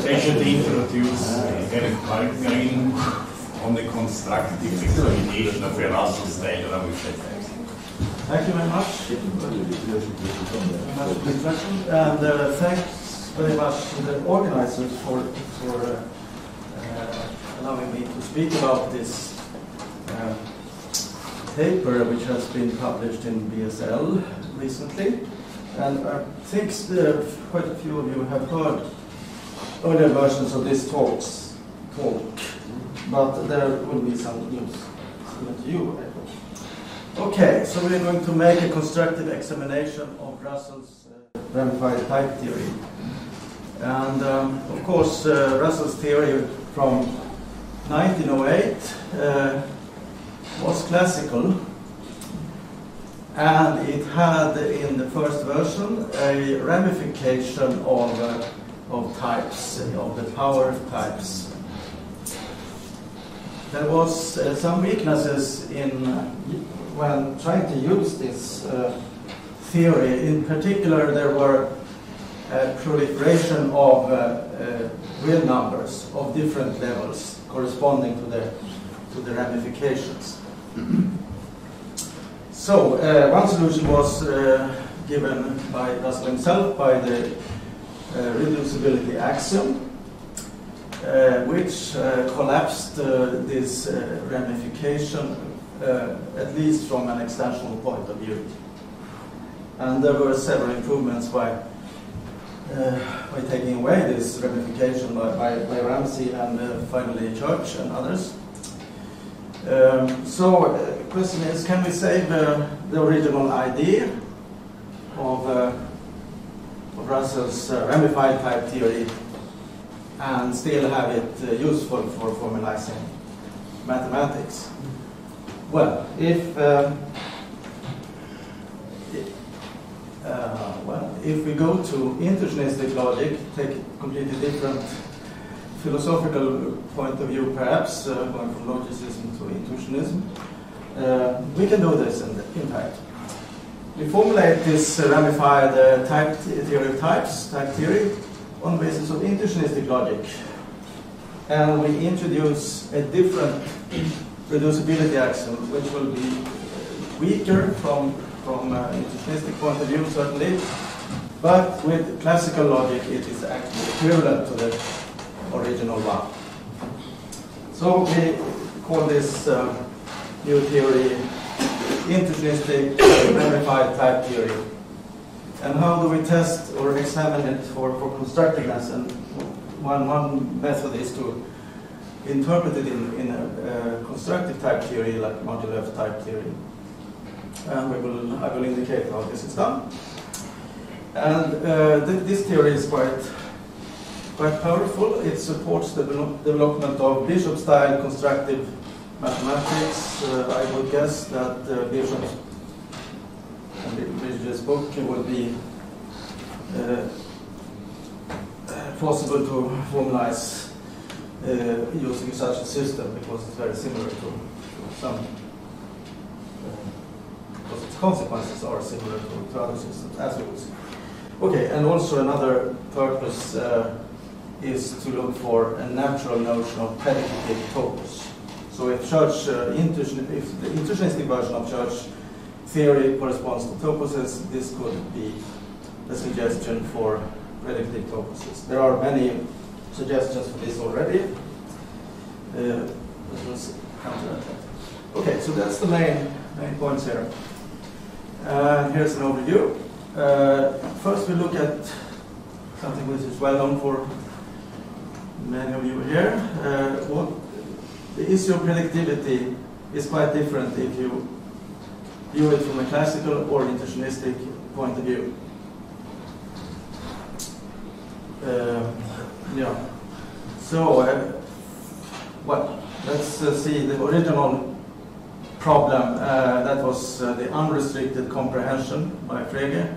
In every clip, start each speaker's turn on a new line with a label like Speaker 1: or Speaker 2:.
Speaker 1: Should introduce Erik Palmgren on the constructive examination of
Speaker 2: Thank you very much. And uh, thanks very much to the organizers for, for uh, uh, allowing me to speak about this uh, paper which has been published in BSL recently. And I think uh, quite a few of you have heard earlier versions of this talks, talk, but there will be some news to you, Okay, so we're going to make a constructive examination of Russell's uh, ramified type theory. And um, of course, uh, Russell's theory from 1908 uh, was classical, and it had in the first version a ramification of, uh, of types, and of the power of types. There was uh, some weaknesses in when trying to use this uh, theory. In particular, there were a proliferation of uh, uh, real numbers of different levels corresponding to the to the ramifications. so uh, one solution was uh, given by Russell himself by the uh, reducibility axiom, uh, which uh, collapsed uh, this ramification at least from an extensional point of view. And there were several improvements by by taking away this ramification by, by, by Ramsey and finally Church and others. Um, so the uh, question is, can we save uh, the original idea uh, of Russell's uh, ramified type theory and still have it uh, useful for formalizing mathematics? Well, if um, uh, well, if we go to intuitionistic logic, take a completely different philosophical point of view, perhaps, uh, going from logicism to intuitionism, uh, we can do this in, in fact. We formulate this ramified uh, type theory of types, type theory, on the basis of intuitionistic logic. And we introduce a different reducibility axiom, which will be weaker from, from uh, intuitionistic point of view, certainly, but with classical logic, it is actually equivalent to the original one. So we call this uh, new theory intuitionistic ramified type theory. And how do we test or examine it for, for constructiveness? And one, one method is to interpret it in, in a, constructive type theory, like Martin-Löf type theory. And we will, I will indicate how this is done. And uh, th this theory is quite quite powerful. It supports the development of Bishop-style constructive mathematics. Uh, I would guess that uh, Bishop Bridges' book would be uh, possible to formalize uh, using such a system because it's very similar to, some, uh, because its consequences are similar to, to other systems, as we will see. Okay, and also another purpose uh, is to look for a natural notion of predicative topos. So if Church uh, intuition, if the intuitionistic version of Church theory corresponds to toposes, this could be a suggestion for predicative toposes. There are many suggestions for this already. Uh, okay, so that's the main main points here. Uh, here's an overview. Uh, first, we look at something which is well known for many of you here. Uh, what the issue of predicativity is quite different if you view it from a classical or intuitionistic point of view. Uh, yeah. So, uh, let's uh, see the original problem. Uh, that was uh, the unrestricted comprehension by Frege.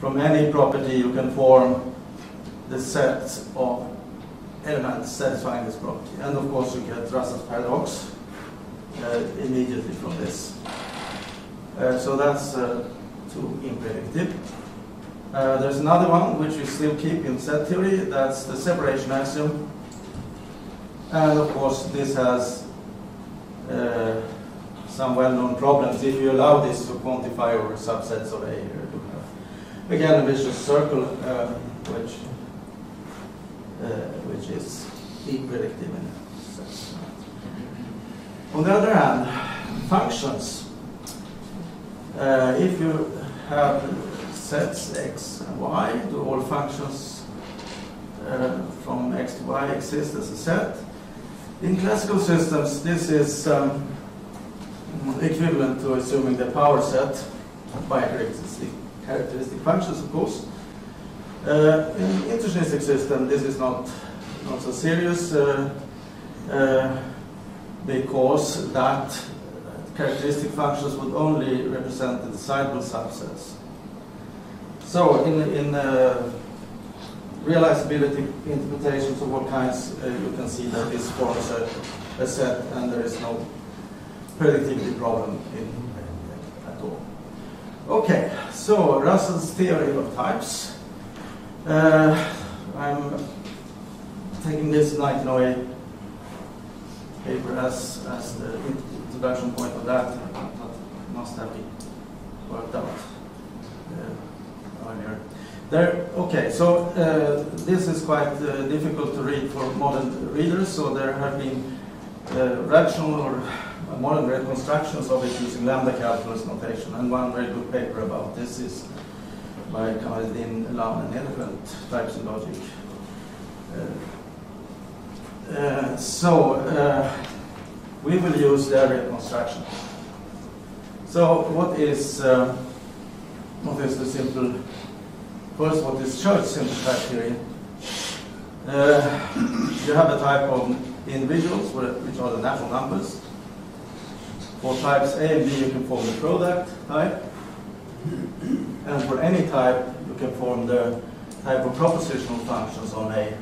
Speaker 2: From any property, you can form the set of elements satisfying this property. And of course, you get Russell's paradox uh, immediately from this. Uh, so that's uh, too impredicative. Uh, there's another one which we still keep in set theory, that's the separation axiom. And of course, this has uh, some well-known problems if you allow this to quantify over subsets of A. Again, a vicious circle, uh, which which is predictive in. On the other hand, functions. Uh, if you have sets x and y, do all functions uh, from x to y exist as a set? In classical systems, this is um, equivalent to assuming the power set by characteristic, characteristic functions, of course. Uh, in intuitionistic system, this is not not so serious uh, uh, because that characteristic functions would only represent the decidable subsets. So in, in uh, realizability interpretations of all kinds, uh, you can see that this forms a, a, set and there is no predicativity problem in, at all. Okay, so Russell's theory of types. Uh, I'm taking this 1908 paper as, as the introduction point of that, that must have been worked out uh, earlier. There, okay, so uh, this is quite uh, difficult to read for modern readers, so there have been uh, rational or modern reconstructions of it using lambda calculus notation, and one very good paper about this is by Kamareddine, Laan, and Nederpelt, Types in Logic. Uh, uh, so uh, we will use the reconstruction. So what is uh, what is the simple first what is Church simple type theory? Uh, you have a type of individuals which are the natural numbers. For types A and B you can form the product type. And for any type you can form the type of propositional functions on A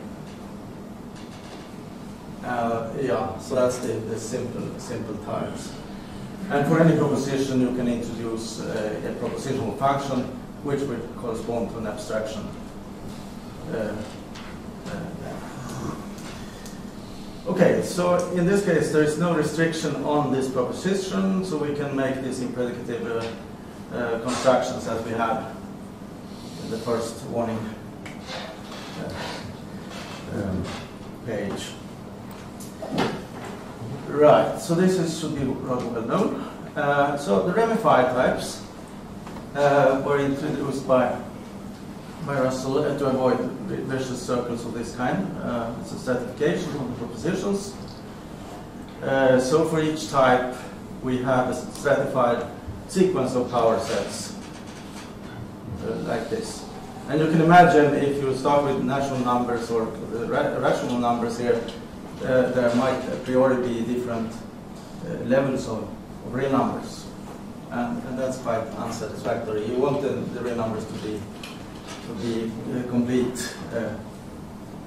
Speaker 2: uh, yeah, so that's the, the simple, simple types. And for any proposition, you can introduce uh, a propositional function which would correspond to an abstraction. Uh, uh okay, so in this case, there is no restriction on this proposition, so we can make this impredicative uh, uh, constructions that we had in the first warning um, page. Right, so this is, should be rather well known. Uh, so the ramified types uh, were introduced by, by Russell uh, to avoid vicious circles of this kind. Uh, it's a stratification of the propositions. Uh, so for each type, we have a stratified sequence of power sets uh, like this. And you can imagine if you start with natural numbers or ra rational numbers here, uh, there might a priori be different uh, levels of, of, real numbers. And, and, that's quite unsatisfactory. You want the, the real numbers to be to be uh, complete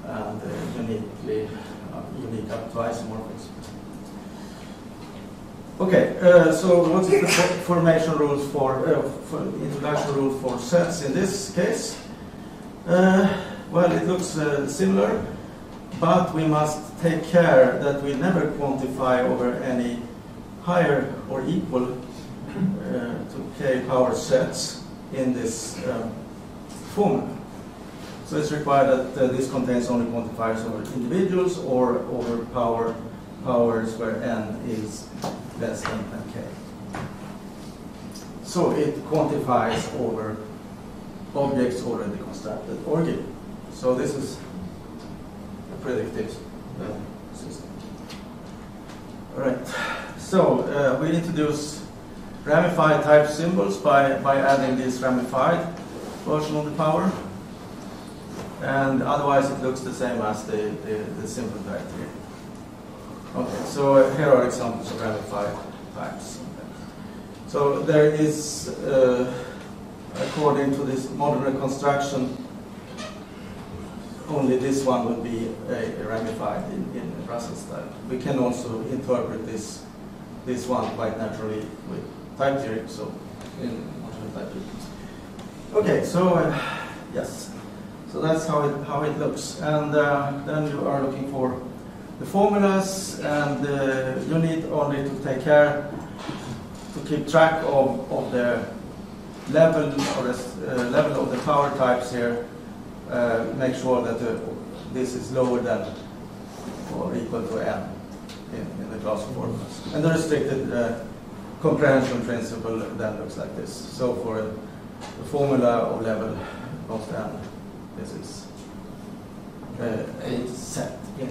Speaker 2: and uniquely unique up to isomorphism. Okay, uh, so what is the formation rules for, uh, for, introduction rule for sets in this case? Uh, well, it looks similar but we must take care that we never quantify over any higher or equal uh, to k power sets in this uh, formula. So it's required that uh, this contains only quantifiers over individuals or over power powers where n is less than k. So it quantifies over objects already constructed or given. So this is a predicative uh, system. All right. So uh, we introduce ramified type symbols by, by adding this ramified version of the power. And otherwise it looks the same as the, the, the simple type here. Okay, so uh, here are examples of ramified types. So there is, uh, according to this modern reconstruction, only this one would be uh, ramified in, in Russell style. We can also interpret this this one quite naturally with type theory. So in type theory. Okay, so uh, Yes. So that's how it, how it looks. And uh, then you are looking for the formulas, and uh, you need only to take care to keep track of, of the level or the uh, level of the power types here. Uh, make sure that the, this is lower than or equal to n in, in the class formulas. And the restricted uh, comprehension principle then looks like this. So for a, a formula of level of n, this is uh, a set in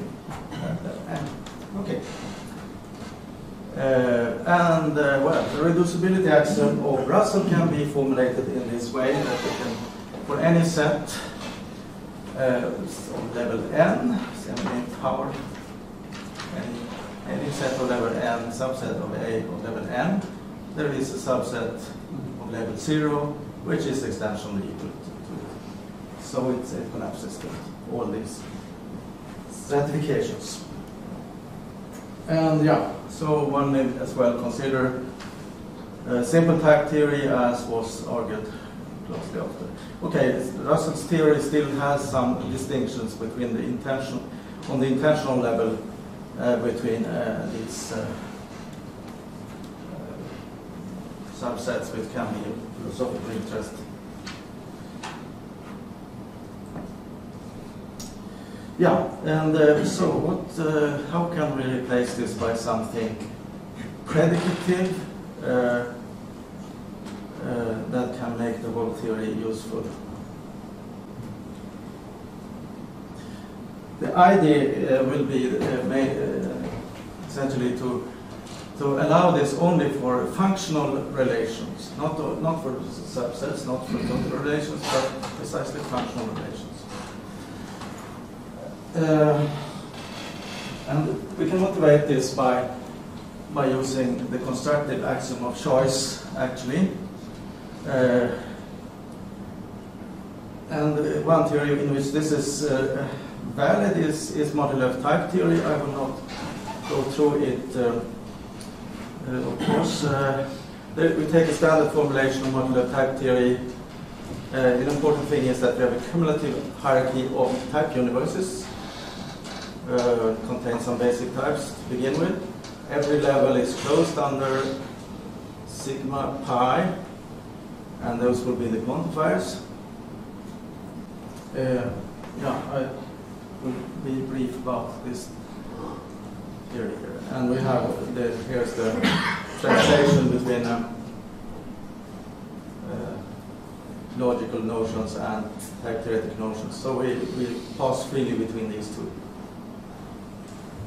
Speaker 2: uh. Okay. Uh, and uh, well, the reducibility axiom of Russell can be formulated in this way that we can, for any set of level n, power, any, any set of level n, subset of a of level n, there is a subset of level 0, which is extensionally equal to, it. So it's a collapses all these stratifications. And yeah, so one may as well consider uh, simple type theory as was argued closely after. Okay, Russell's theory still has some distinctions between the intension, on the intensional level, uh, between uh, these uh, uh, subsets which can be of philosophical interest. Yeah, and uh, so what? Uh, how can we replace this by something predicative uh, uh, that can make the whole theory useful? The idea uh, will be uh, essentially to to allow this only for functional relations, not not for subsets, not for total relations, but precisely functional relations. Uh, and we can motivate this by, by using the constructive axiom of choice, actually. Uh, and one theory in which this is uh, valid is, is Martin-Löf type theory. I will not go through it, uh, uh, of course. Uh, we take a standard formulation of Martin-Löf type theory. the important thing is that we have a cumulative hierarchy of type universes uh, contains some basic types to begin with. Every level is closed under sigma pi, and those will be the quantifiers. Uh, yeah, I will be brief about this theory here. And we have the, here's the translation between um, uh, logical notions and theoretic notions. So we, we pass freely between these two.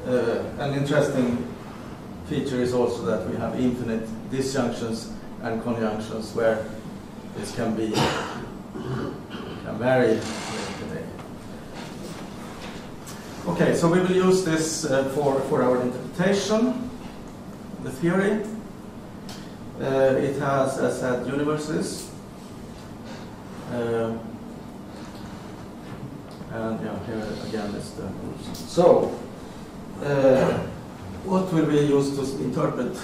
Speaker 2: Uh, an interesting feature is also that we have infinite disjunctions and conjunctions where this can be can vary today. Okay, so we will use this uh, for, for our interpretation, the theory. Uh, it has, as said, universes. Uh, and yeah, here again is the rules. So, uh, what will we use to interpret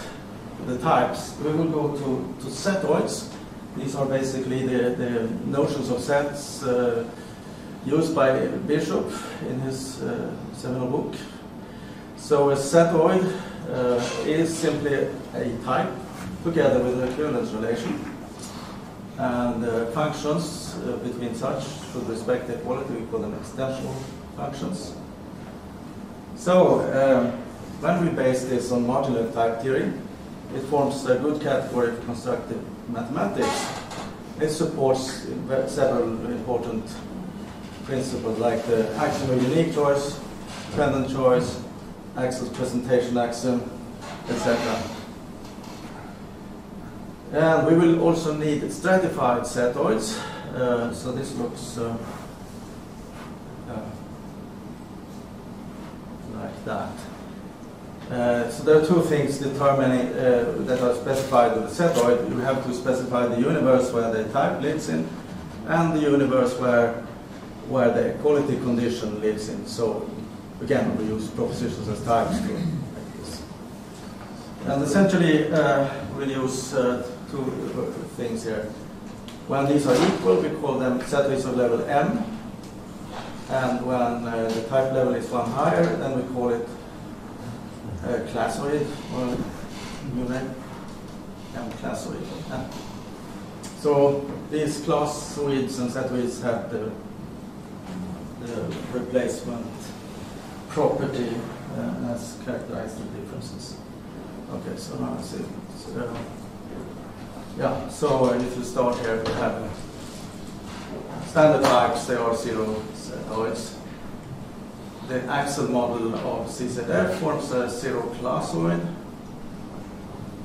Speaker 2: the types? We will go to, to setoids. These are basically the, the notions of sets uh, used by Bishop in his uh, seminal book. So a setoid uh, is simply a type together with an equivalence relation. And uh, functions uh, between such should respect the equality, we call them extensional functions. So, um, when we base this on Martin-Löf type theory, it forms a good category for constructive mathematics. It supports several important principles like the axiom of unique choice, dependent choice, Aczel's presentation axiom, etc. And we will also need stratified setoids. Uh, so this looks uh, that. Uh, so there are two things determining uh, that are specified with the setoid. You have to specify the universe where the type lives in, and the universe where where the equality condition lives in. So again, we use propositions as types to this. And essentially, uh, we'll use uh, two things here. When these are equal, we call them setoids of level m. And when uh, the type level is one higher, then we call it a classoid or name, m classoid. So these classoids and setoids have the, the replacement property uh, as characteristic differences. Okay, so now I see. So, yeah, so uh, if you start here, we have standard types, they are zero setoids. The Aczel model of CZF forms a zero classoid,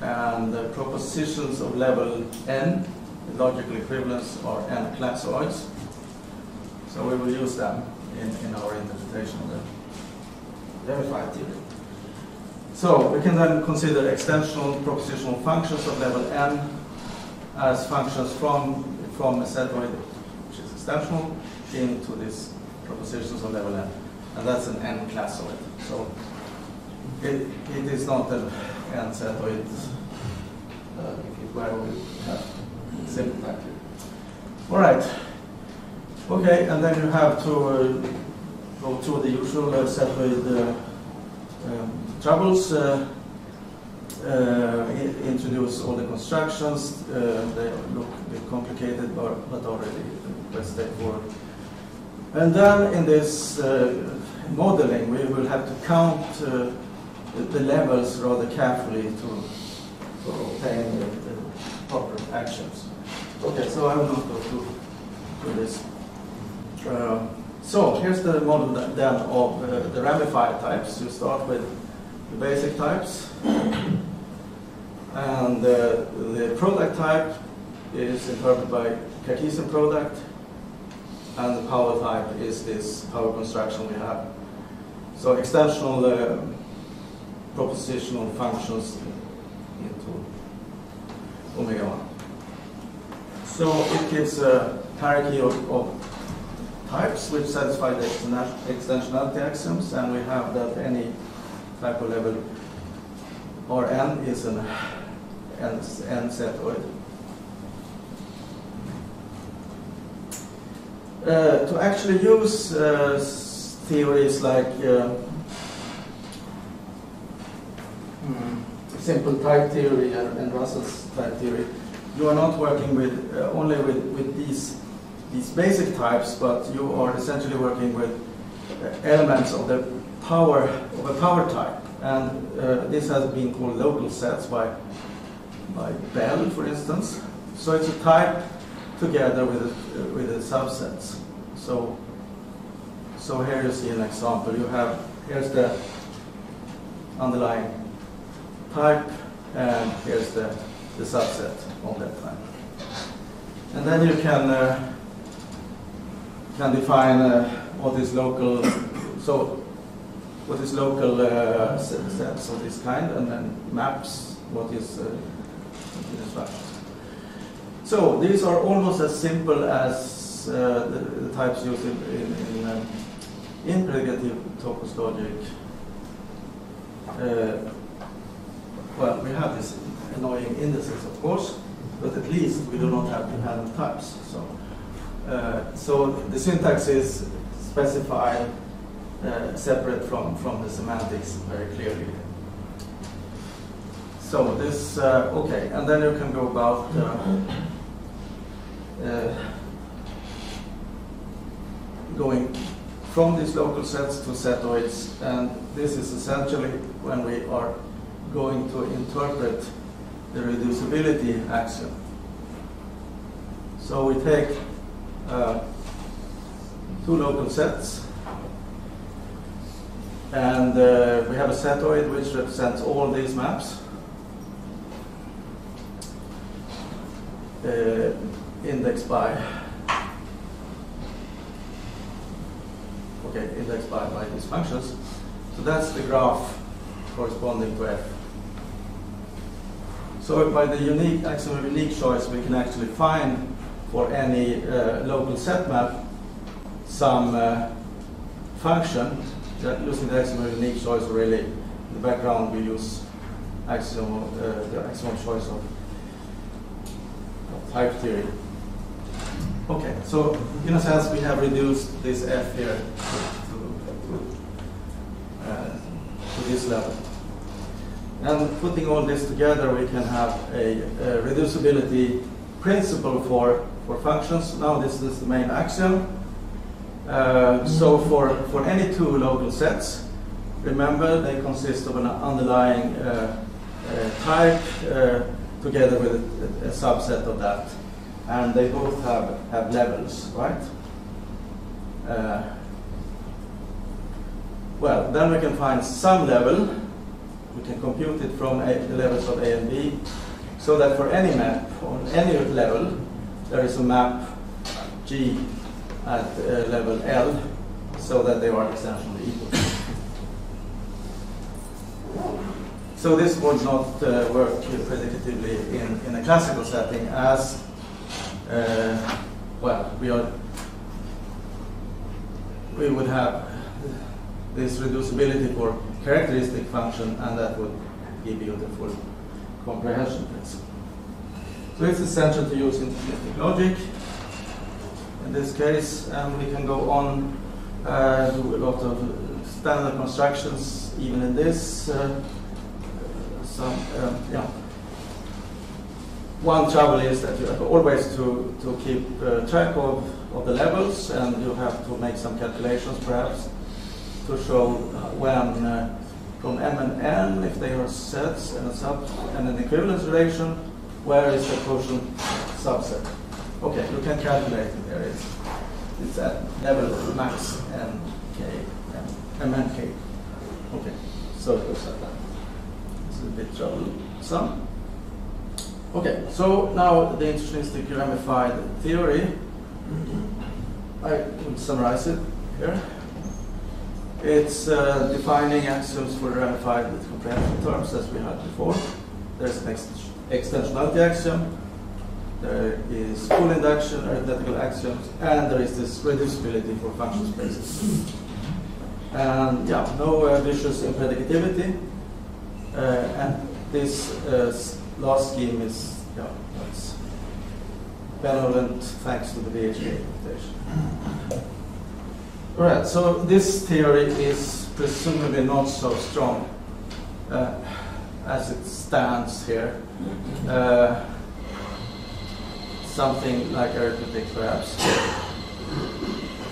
Speaker 2: and the propositions of level n, logical equivalents, are n classoids. So we will use them in, in our interpretation of the ramified theory. So we can then consider extensional propositional functions of level n as functions from, from a setoid, which is extensional, into these propositions of level n. And that's an n classoid. So it, it is not an n setoid uh, if it were we have simple here. All right. Okay, and then you have to uh, go through the usual uh, setoid uh, um, troubles. Uh, uh, introduce all the constructions. Uh, they look a bit complicated, but, but already quite straightforward. And then in this uh, modeling, we will have to count uh, the, the, levels rather carefully to, to obtain the, the, proper actions. Okay, so I will not go through, through this. Uh, so here's the model then of uh, the ramified types. You start with the basic types. And uh, the product type is interpreted by Cartesian product, and the power type is this power construction we have. So extensional uh, propositional functions into omega 1. So it gives a hierarchy of, of types which satisfy the extensionality axioms, and we have that any type of level or n is an n, n setoid. Uh, to actually use uh, theories like uh, hmm, simple type theory and, and, Russell's type theory, you are not working with uh, only with, with these these basic types, but you are essentially working with uh, elements of the power of a power type. And uh, this has been called local sets by, by Bell, for instance. So it's a type together with, uh, with the subsets. So, so here you see an example. You have, here's the underlying type, and here's the, the subset of that type. And then you can, uh, can define uh, what is local. So what is local uh, sets of this kind, and then maps what is uh. So these are almost as simple as uh, the, the, types used in, in, in, um, in predicative topos logic. Uh, well, we have these annoying indices, of course, but at least we do not have dependent types. So, uh, so the syntax is specify uh, separate from, from the semantics very clearly. So this, uh, okay, and then you can go about uh, going from these local sets to setoids, and this is essentially when we are going to interpret the reducibility axiom. So we take uh, two local sets and uh, we have a setoid which represents all these maps. Uh, indexed by okay, indexed by, by these functions. So that's the graph corresponding to f. So by the unique axiom of unique choice, we can actually find for any uh, local set map some uh, function that using the axiom of unique choice really in the background we use axiom uh, the axiom choice of type theory Okay, so in a sense, we have reduced this f here to, to, uh, to this level. And putting all this together, we can have a, a reducibility principle for, for functions. Now this is the main axiom. Uh, so for, for any two local sets, remember they consist of an underlying uh, uh, type uh, together with a, a, subset of that. And they both have, have levels, right? Uh, well, then we can find some level we can compute it from a, the levels of A and B, so that for any map on any level, there is a map G at uh, level L, so that they are extensionally equal. So this would not uh, work predicatively in, in a classical setting as, uh, well, we are, we would have this reducibility for characteristic function, and that would give you the full comprehension principle. So it's essential to use intuitive logic in this case, and we can go on uh, do a lot of standard constructions even in this. Uh, some, uh, yeah. One trouble is that you have always to, to keep uh, track of, of the levels, and you have to make some calculations perhaps to show when uh, from M and N, if they are sets and a sub and an equivalence relation, where is the quotient subset? Okay, you can calculate it there. It's, it's at level max n k m n k. Okay, so it goes like that. It's a bit troublesome. Okay, so now the intuitionistic ramified theory. I will summarize it here. It's uh, defining axioms for ramified with comprehension terms as we had before. There's an ex extensionality axiom, there is full induction arithmetical axioms, and there is this reducibility for function spaces. And yeah, no uh, vicious impredicativity. Uh, and this uh, last scheme is yeah, it's benevolent thanks to the BHK computation. All right, so this theory is presumably not so strong uh, as it stands here. Uh, something like arithmetic, perhaps.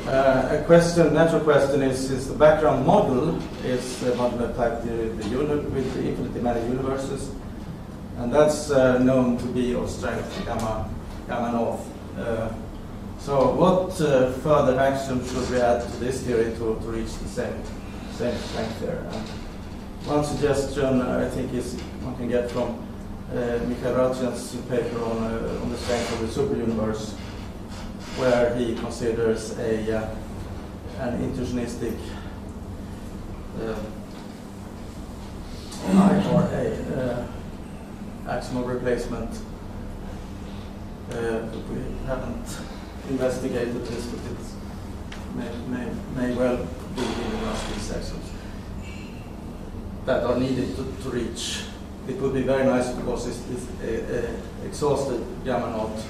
Speaker 2: Uh, a question, natural question is, is the background model is the Martin-Löf type theory the, with the infinitely many universes, and that's uh, known to be of strength gamma, gamma naught. Uh, so what uh, further action should we add to this theory to, to reach the same, same strength there? And one suggestion uh, I think is one can get from uh, Rathjen's paper on, uh, on the strength of the superuniverse, where he considers a, uh, an intuitionistic uh, I or a uh, of replacement. Uh, we haven't investigated this, but it may, may, may well be giving us these axioms that are needed to, to reach. It would be very nice because it's, it's a, a exhausted gamma naught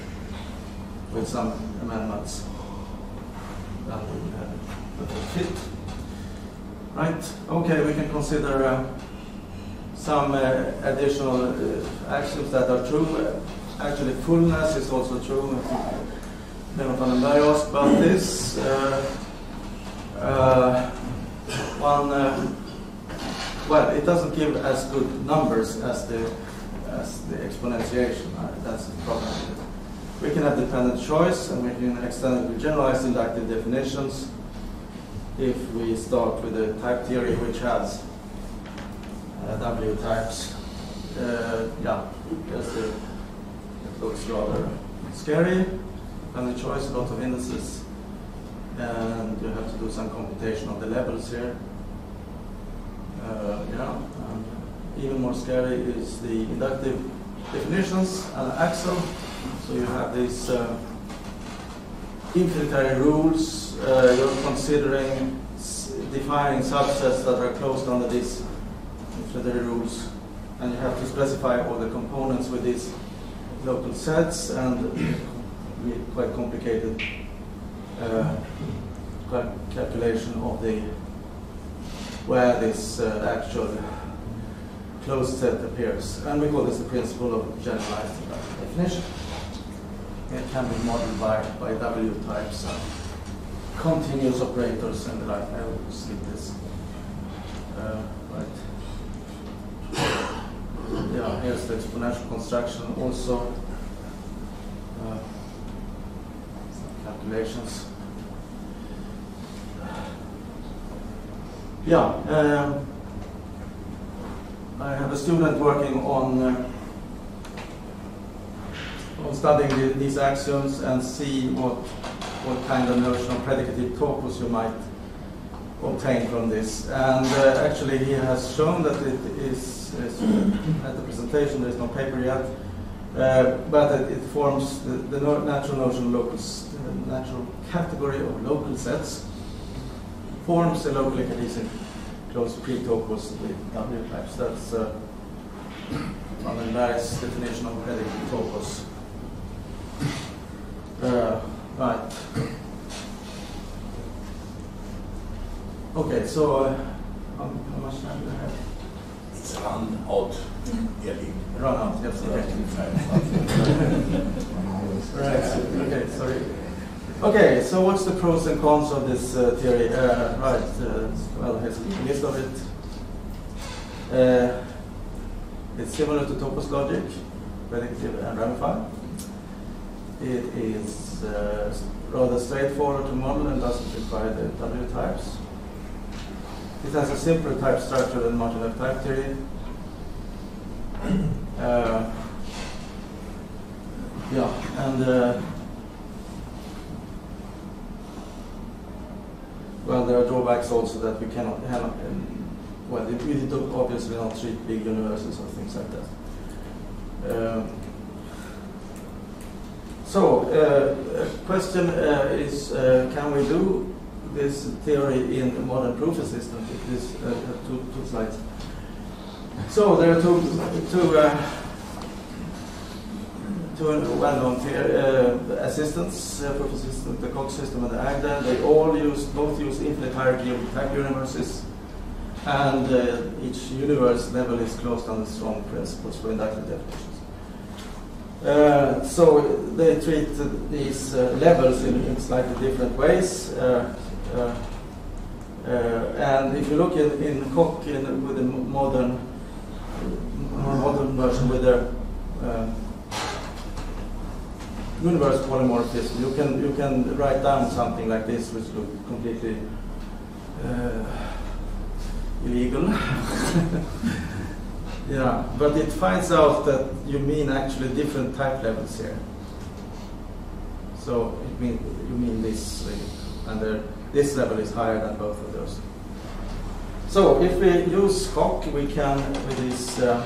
Speaker 2: with some amendments that would that would fit. Right, okay, we can consider uh, some uh, additional uh, axioms that are true. Actually, fullness is also true. Lennart Wallenberg asked about this. Uh, one, well, it doesn't give as good numbers as the as the exponentiation. that's the problem. We can have dependent choice, and we can extend it with generalized inductive definitions if we start with the type theory, which has W types. Uh, yeah, because it looks rather scary and the choice, a lot of indices, and you have to do some computation of the levels here. Uh, yeah, and even more scary is the inductive definitions and axiom. So you have these uh, infinitary rules. Uh, you're considering defining subsets that are closed under these infinitary rules, and you have to specify all the components with these local sets and quite complicated uh, calculation of the where this uh, actual closed set appears. And we call this the principle of generalized definition. It can be modeled by, by W types and continuous operators and the like. I will skip this. Uh, right. Yeah, here's the exponential construction also. Uh, calculations. Yeah, um, I have a student working on uh, on studying the, these axioms and see what what kind of notion of predicative topos you might obtain from this. And uh, actually, he has shown that it is, is at the presentation. There is no paper yet, uh, but it, it forms the, the natural notion locus, the natural category of local sets forms a locally cohesive closed pre-topos with W types. That's uh, Van definition of predicative topos. Uh, right. Okay, so uh, how, how much time do I have?
Speaker 1: It's run out, Ellie.
Speaker 2: Run out, yes, okay. Right, okay, sorry. Okay, so what's the pros and cons of this uh, theory? Uh, right, uh, well, here's a list of it. Uh, it's similar to topos logic, predicative and ramified. It is uh, rather straightforward to model and doesn't require the W types. It has a simpler type structure than Martin type theory. Uh, yeah, and uh, well, there are drawbacks also that we cannot handle. Um, well, we we do obviously not treat big universes or things like that. Um, so, uh, a question uh, is, uh, can we do this theory in modern proof system? This uh, uh, two, two slides. So there are two, two, uh, two well-known uh, assistants, uh, proof assistant, the Coq system and the AGDA. They all use, both use infinite hierarchy of type universes, and uh, each universe level is closed under strong principles for inductive definitions. Uh, so they treat these uh, levels in, in slightly different ways. Uh, and if you look in, in Coq in, with the modern, more modern version with the uh, universe polymorphism, you can you can write down something like this, which look completely uh, illegal. Yeah, but it finds out that you mean actually different type levels here. So it you mean this, uh, and there, this level is higher than both of those. So if we use Coq, we can with these uh,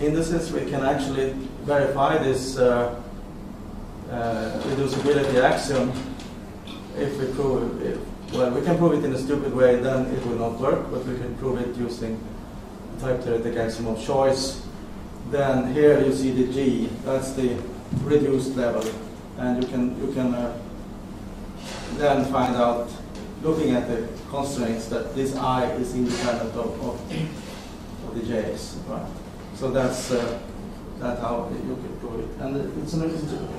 Speaker 2: indices we can actually verify this uh, uh, reducibility axiom. If we prove it, well, we can prove it in a stupid way, then it will not work. But we can prove it using type theoretic axiom of choice. Then here you see the G, that's the reduced level, and you can you can uh, then find out, looking at the constraints, that this I is independent of, of, of the J's. Right. So that's uh, that's how you can do it. And it's, an,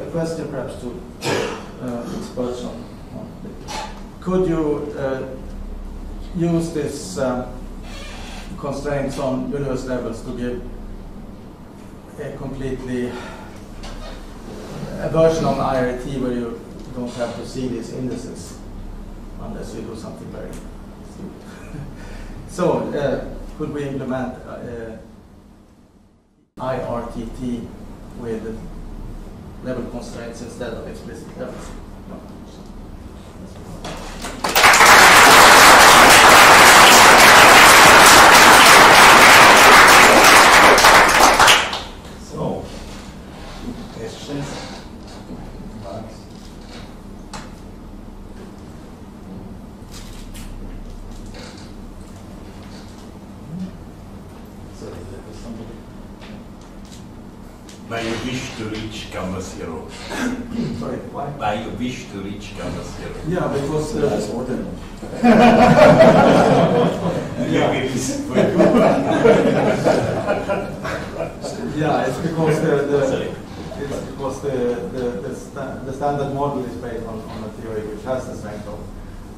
Speaker 2: a question perhaps to uh, experts on, on. Could you uh, use this? Uh, constraints on universe levels to give a completely a version of IRT where you don't have to see these indices unless you do something very stupid. so, uh, could we implement uh, IRTT with level constraints instead of explicit levels? No.
Speaker 1: So, questions? Max?
Speaker 3: So is it somebody?
Speaker 1: By you wish to reach gamma zero.
Speaker 2: Sorry, why?
Speaker 1: By you wish to reach gamma zero.
Speaker 2: Yeah, because uh,
Speaker 3: Das Urteil.
Speaker 2: Yeah.
Speaker 1: Maybe this is for you.
Speaker 2: Yeah, it's because the, the it's because the the, the, sta- the standard model is based on, on a theory which has the strength of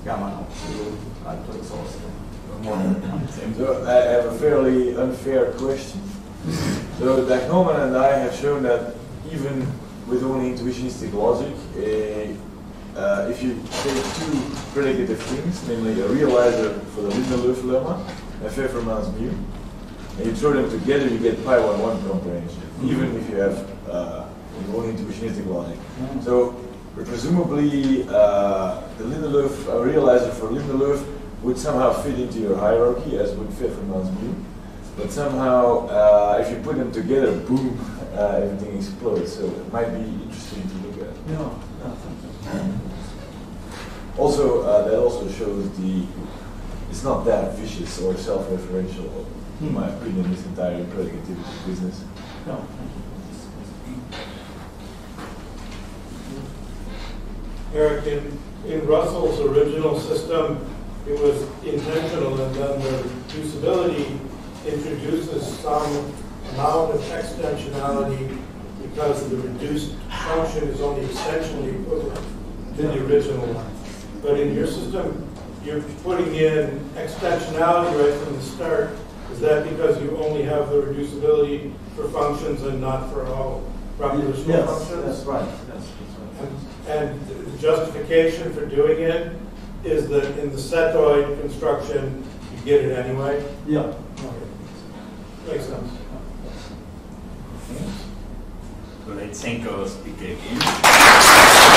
Speaker 2: gamma naught. So you try to exhaust the model.
Speaker 3: So I have a fairly unfair question. So Dag Normann and I have shown that even with only intuitionistic logic, eh, uh, if you take two predicative things, namely a realizer for the Lindelöf lemma and Feferman's mu, and you throw them together, you get pi 1 1 comprehension, even if you have uh, only intuitionistic logic. So presumably uh, the Lindelöf uh, realizer for Lindelöf would somehow fit into your hierarchy as would Feferman's mu. But somehow, uh, if you put them together, boom, uh, everything explodes. So it might be interesting to look at.
Speaker 2: Yeah, yeah, thank you.
Speaker 3: Also, uh, that also shows the it's not that vicious or self-referential, my opinion, this entire predicativity business.
Speaker 2: Yeah,
Speaker 4: Erik, in, in Russell's original system, it was intensional, and then the reducibility introduces some amount of extensionality because the reduced function is only essentially equivalent to the original one. But in your system, you're putting in extensionality right from the start. Is that because you only have the reducibility for functions and not for all propositional
Speaker 2: Yes,
Speaker 4: functions?
Speaker 2: that's right. Yes, that's right.
Speaker 4: And the justification for doing it is that in the setoid construction, you get it anyway?
Speaker 2: Yeah. Okay.
Speaker 4: Makes sense.
Speaker 1: So let's thank our speaker again.